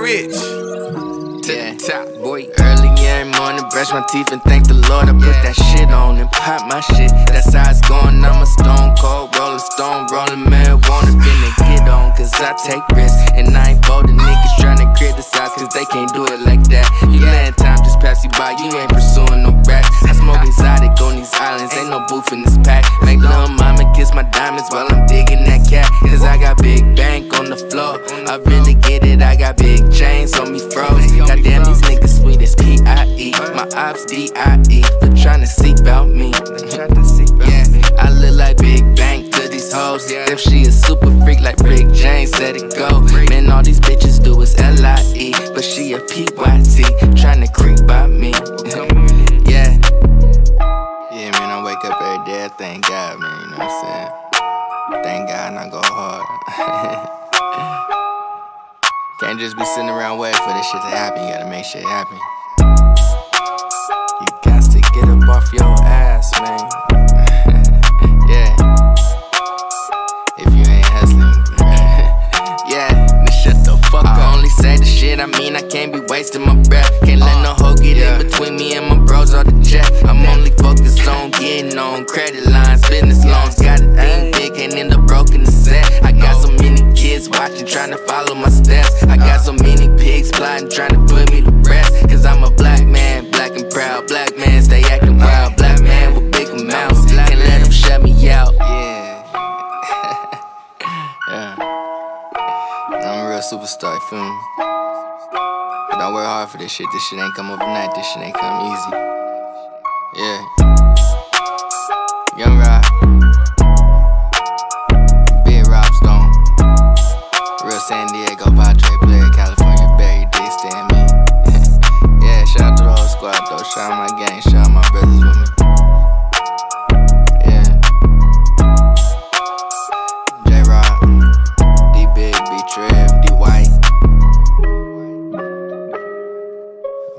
bitch. To Yeah. the top, boy. Early every morning, brush my teeth and thank the Lord. I put that shit on and pop my shit. That's how it's going. I'm a stone cold, rolling stone, rolling marijuana. Finna get on, cause I take risks. And I ain't folding niggas tryna criticize, cause they can't do it like that. You letting time just pass you by, you ain't pursuing no rats. I smoke exotic on these no booth in this pack. Make little mama kiss my diamonds while I'm digging that cat. Cause I got big bank on the floor. I really get it, I got big chains on me froze. Goddamn, these niggas sweet as P.I.E. My ops D.I.E. for tryna seek out me. Yeah, I look like Big bank to these hoes. If she a super freak like Rick James let it go. Man, all these bitches do is L.I.E. But she a P.Y.T. tryna Can't just be sitting around waiting for this shit to happen, you gotta make shit happen. You got to get up off your ass, man. yeah. If you ain't hustling, yeah, shut the fuck up. I only say the shit I mean, I can't be wasting my breath. Can't let no uh-huh. hoe get in between me and my bros or the jet. I'm only focused on getting on credit lines, business watching, trying to follow my steps. I got so many pigs plotting, trying to put me to rest. Cause I'm a black man, black and proud. Black man, stay acting wild. Black man with big mouths. Can't let them shut me out. Yeah. yeah. I'm a real superstar, you feel me? But I work hard for this shit. This shit ain't come overnight. This shit ain't come easy. Yeah. Shout out my gang. Shout out my brothers with me. Yeah. J Rob. D Big, B Trev, D White.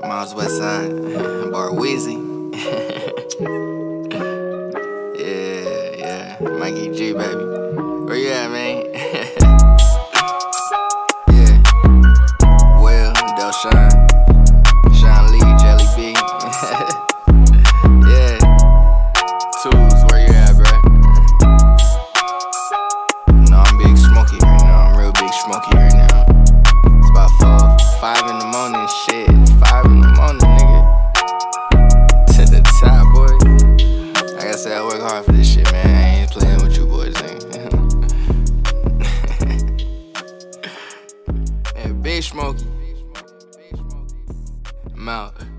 Miles Westside. Bar Weezy. yeah, yeah. Mikey G, baby. Where you at, man? Yeah,